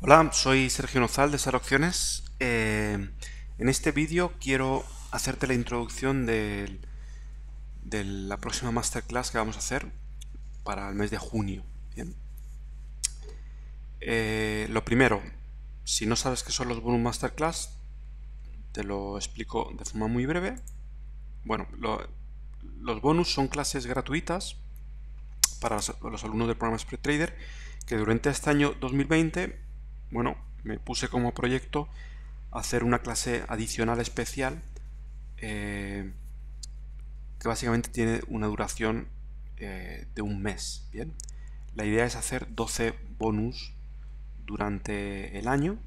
Hola, soy Sergio Nozal de Sar Opciones. Eh, en este vídeo quiero hacerte la introducción de, la próxima masterclass que vamos a hacer para el mes de junio. Eh, lo primero, si no sabes qué son los bonus masterclass, te lo explico de forma muy breve. Bueno, los bonus son clases gratuitas para los, los alumnos del programa Spread Trader que durante este año 2020 bueno, me puse como proyecto hacer una clase adicional especial eh, que básicamente tiene una duración eh, de un mes. Bien, la idea es hacer 12 bonus durante el año,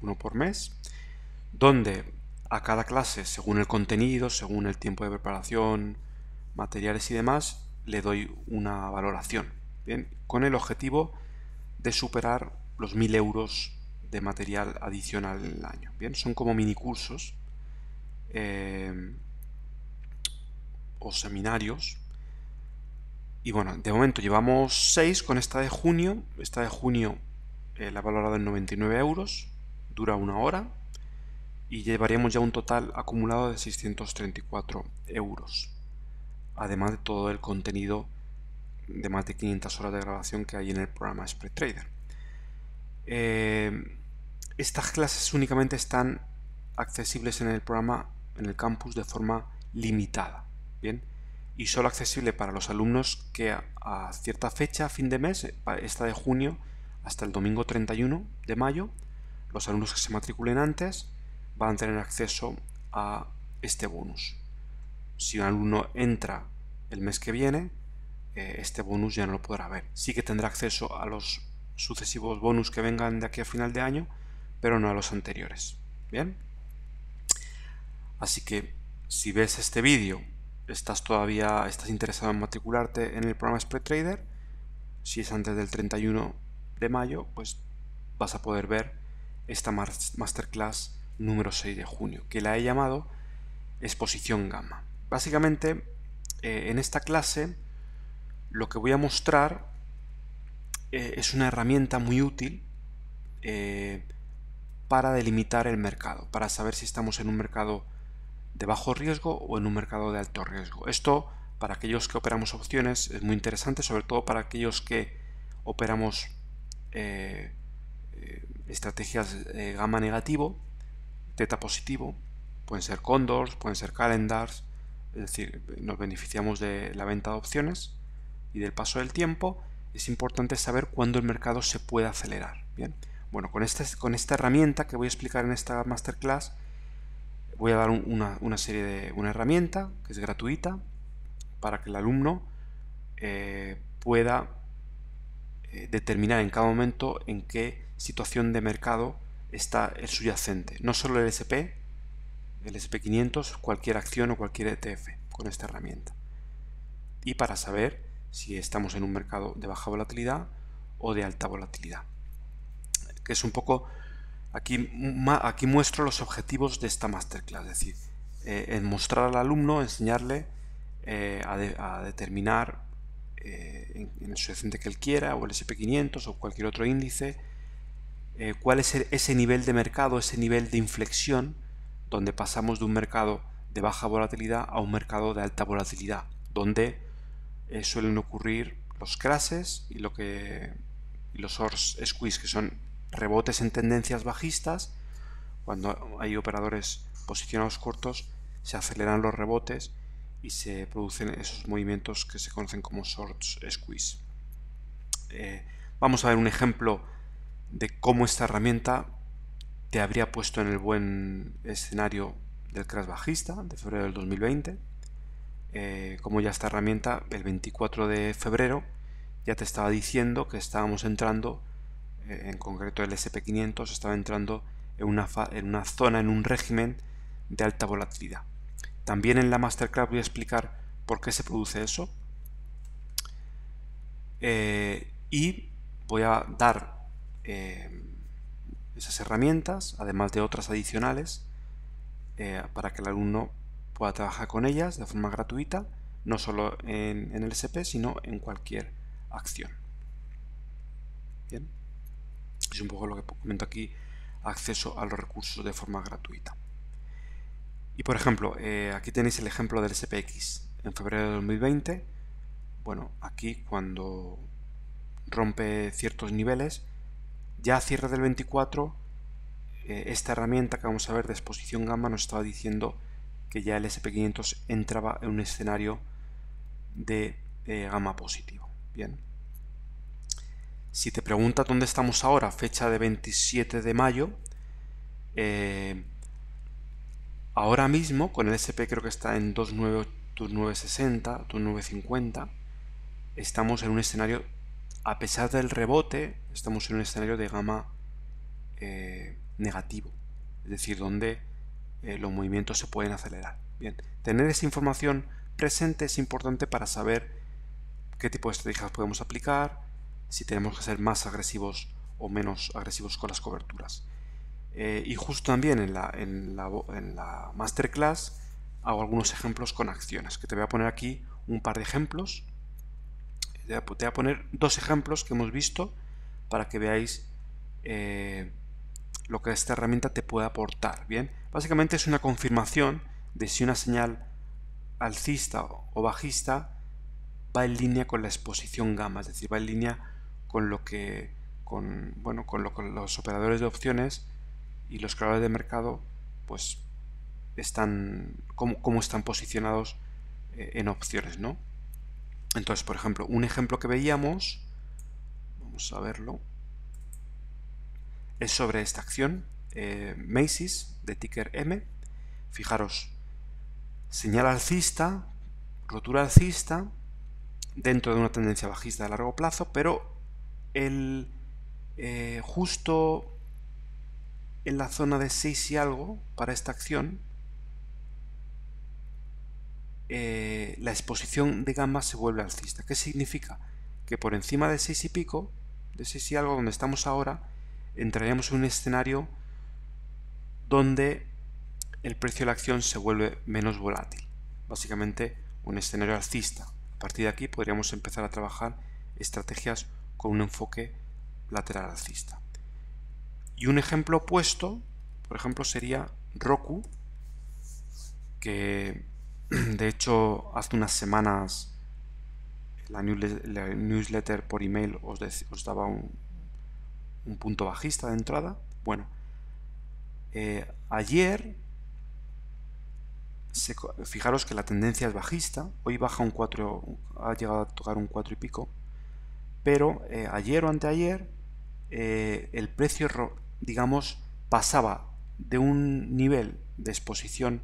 uno por mes, donde a cada clase, según el contenido, según el tiempo de preparación, materiales y demás, le doy una valoración. Bien, con el objetivo de superar los 1000 euros de material adicional el año. Bien, son como mini cursos eh, o seminarios. Y bueno, de momento llevamos 6 con esta de junio. Esta de junio eh, la he valorado en 99 euros, dura una hora y llevaríamos ya un total acumulado de 634 euros. Además de todo el contenido de más de 500 horas de grabación que hay en el programa Spread Trader. Eh, estas clases únicamente están accesibles en el programa, en el campus, de forma limitada. Bien, y solo accesible para los alumnos que a, cierta fecha, fin de mes, esta de junio, hasta el domingo 31 de mayo, los alumnos que se matriculen antes van a tener acceso a este bonus. Si un alumno entra el mes que viene, eh, este bonus ya no lo podrá ver. Sí que tendrá acceso a los sucesivos bonus que vengan de aquí a final de año, pero no a los anteriores. Bien. Así que si ves este vídeo, estás todavía estás interesado en matricularte en el programa Spread Trader, si es antes del 31 de mayo, pues vas a poder ver esta masterclass número 6 de junio, que la he llamado exposición gamma. Básicamente, eh, en esta clase lo que voy a mostrar eh, es una herramienta muy útil eh, para delimitar el mercado, para saber si estamos en un mercado de bajo riesgo o en un mercado de alto riesgo. Esto para aquellos que operamos opciones es muy interesante, sobre todo para aquellos que operamos eh, estrategias de gamma negativo, teta positivo, pueden ser condors, pueden ser calendars, es decir, nos beneficiamos de la venta de opciones y del paso del tiempo es importante saber cuándo el mercado se puede acelerar. Bien, bueno, con, este, con esta herramienta que voy a explicar en esta masterclass, voy a dar una, serie de una herramienta que es gratuita para que el alumno eh, pueda eh, determinar en cada momento en qué situación de mercado está el subyacente. No solo el SP, el SP500, cualquier acción o cualquier ETF con esta herramienta. Y para saber si estamos en un mercado de baja volatilidad o de alta volatilidad. Que es un poco, aquí, aquí muestro los objetivos de esta masterclass, es decir, eh, en mostrar al alumno, enseñarle eh, a, determinar eh, en, el subyacente que él quiera, o el SP500 o cualquier otro índice, cuál es ese nivel de mercado, ese nivel de inflexión, donde pasamos de un mercado de baja volatilidad a un mercado de alta volatilidad, donde eh, suelen ocurrir los crashes y, lo que, los source squeeze, que son rebotes en tendencias bajistas. Cuando hay operadores posicionados cortos, se aceleran los rebotes y se producen esos movimientos que se conocen como short squeeze. Eh, vamos a ver un ejemplo de cómo esta herramienta te habría puesto en el buen escenario del crash bajista de febrero del 2020 eh, como ya esta herramienta el 24 de febrero ya te estaba diciendo que estábamos entrando, eh, en concreto el SP500 estaba entrando en una, en una zona, en un régimen de alta volatilidad. También en la masterclass voy a explicar por qué se produce eso. Eh, y voy a dar esas herramientas, además de otras adicionales, para que el alumno pueda trabajar con ellas de forma gratuita, no solo en, el SP, sino en cualquier acción. Bien. Es un poco lo que comento aquí, acceso a los recursos de forma gratuita. Y por ejemplo, eh, aquí tenéis el ejemplo del SPX. En febrero de 2020, bueno, aquí cuando rompe ciertos niveles, ya a cierre del 24, eh, esta herramienta que vamos a ver de exposición gamma nos estaba diciendo que ya el SP500 entraba en un escenario de eh, gamma positivo. Bien. Si te pregunta dónde estamos ahora, fecha de 27 de mayo, eh, ahora mismo con el SP creo que está en 2960, 2950, estamos en un escenario, a pesar del rebote, estamos en un escenario de gama eh, negativo, es decir, donde eh, los movimientos se pueden acelerar. Bien, tener esa información presente es importante para saber qué tipo de estrategias podemos aplicar, si tenemos que ser más agresivos o menos agresivos con las coberturas. Eh, y justo también en la, en, la, masterclass hago algunos ejemplos con acciones, que te voy a poner aquí un par de ejemplos. Te voy a poner dos ejemplos que hemos visto para que veáis eh, lo que esta herramienta te puede aportar. Bien, básicamente es una confirmación de si una señal alcista o bajista va en línea con la exposición gamma, es decir, va en línea con lo que con, bueno, con los operadores de opciones y los creadores de mercado pues están cómo, están posicionados eh, en opciones, ¿no? Entonces, por ejemplo, un ejemplo que veíamos, vamos a verlo, es sobre esta acción, eh, Macy's de ticker M. Fijaros, señal alcista, rotura alcista, dentro de una tendencia bajista de largo plazo, pero el, eh, justo en la zona de 6 y algo para esta acción, eh, la exposición de gamma se vuelve alcista. ¿Qué significa? Que por encima de 6 y pico, de 6 y algo, donde estamos ahora, entraríamos en un escenario donde el precio de la acción se vuelve menos volátil. Básicamente un escenario alcista. A partir de aquí podríamos empezar a trabajar estrategias con un enfoque lateral alcista. Y un ejemplo opuesto, por ejemplo, sería Roku, que de hecho hace unas semanas la, newsletter por email os, daba un, punto bajista de entrada. Bueno, eh, ayer, fijaros que la tendencia es bajista, hoy baja un 4, ha llegado a tocar un 4 y pico, pero eh, ayer o anteayer eh, el precio, digamos, pasaba de un nivel de exposición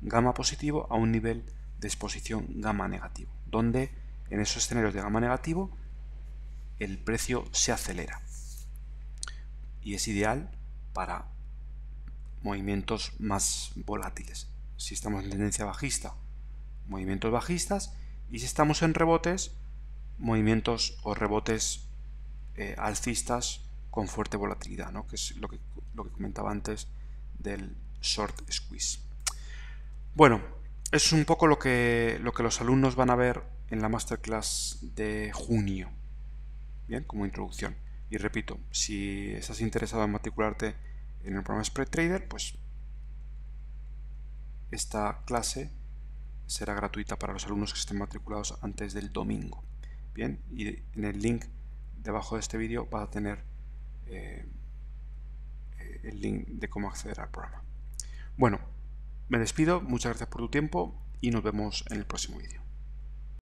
gamma positivo a un nivel de exposición gamma negativo, donde en esos escenarios de gamma negativo el precio se acelera. Y es ideal para movimientos más volátiles. Si estamos en tendencia bajista, movimientos bajistas y si estamos en rebotes, movimientos o rebotes eh, alcistas con fuerte volatilidad, ¿no? que es lo que, lo que comentaba antes del short squeeze. Bueno, es un poco lo que, lo que los alumnos van a ver en la masterclass de junio, bien, como introducción. Y repito, si estás interesado en matricularte en el programa Spread Trader, pues esta clase será gratuita para los alumnos que estén matriculados antes del domingo. Bien, y en el link debajo de este vídeo vas a tener eh, el link de cómo acceder al programa. Bueno, me despido, muchas gracias por tu tiempo y nos vemos en el próximo vídeo.